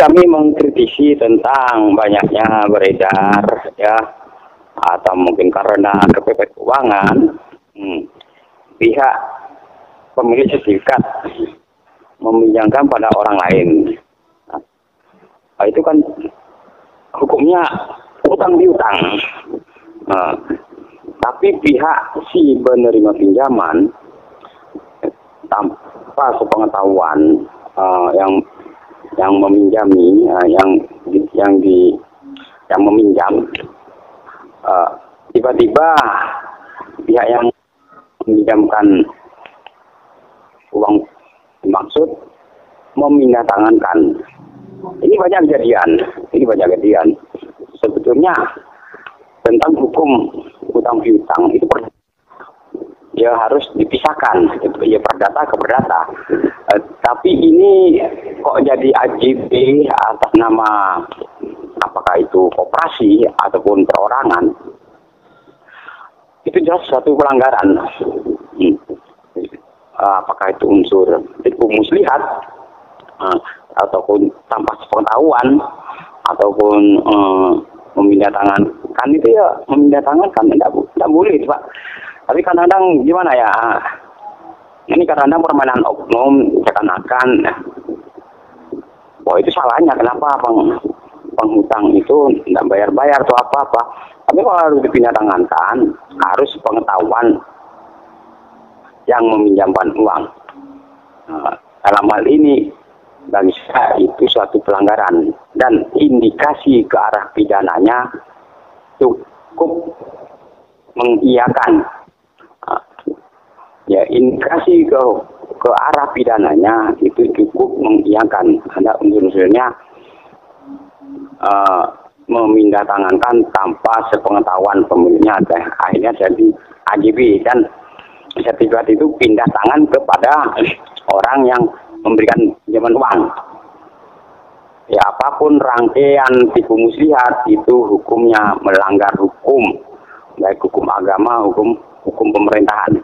kami mengkritisi tentang banyaknya beredar ya atau mungkin karena kepepet keuangan hmm, pihak pemilik sertifikat meminjamkan pada orang lain. Nah, itu kan hukumnya utang piutang. Nah, tapi pihak si penerima pinjaman tanpa sepengetahuan uh, yang yang meminjami uh, yang yang di yang meminjam uh, tiba-tiba pihak yang meminjamkan uang dimaksud memindah tangankan. Ini banyak kejadian ini banyak kejadian. Sebetulnya tentang hukum utang piutang itu ya harus dipisahkan ya perdata ke perdata. Uh, tapi ini kok jadi AJB atas nama apakah itu koperasi ataupun perorangan itu jelas suatu pelanggaran. Hmm. uh, apakah itu unsur tipu muslihat uh, ataupun tanpa sepengetahuan ataupun uh, memindah tangan kan itu ya memindah tangan kan tidak, tidak boleh pak. Tapi kadang-kadang gimana ya? Ini kadang-kadang permainan oknum seakan-akan oh itu salahnya. Kenapa peng, penghutang itu tidak bayar-bayar atau apa-apa? Tapi kalau harus dipindah harus pengetahuan yang meminjamkan uang. Nah, dalam hal ini bagi saya itu suatu pelanggaran. Dan indikasi ke arah pidananya cukup mengiyakan. Ya indikasi ke ke arah pidananya itu cukup mengiyakan ada unsur-unsurnya uh, memindah tangankan tanpa sepengetahuan pemiliknya. Akhirnya jadi AJB dan sertifikat itu pindah tangan kepada orang yang memberikan pinjaman uang. Ya apa pun rangkaian tipu muslihat itu hukumnya melanggar hukum. Baik hukum agama hukum hukum pemerintahan